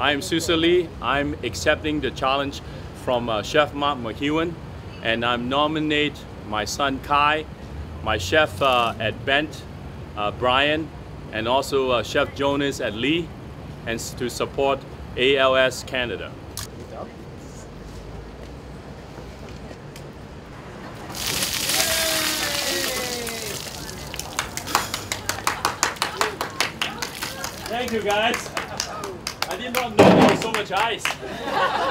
I'm Susur Lee. I'm accepting the challenge from uh, Chef Mark McEwan, and I'm nominate my son Kai, my chef uh, at Bent, uh, Brian, and also uh, Chef Jonas at Lee, and to support ALS Canada. Thank you guys. I did not know there was so much ice.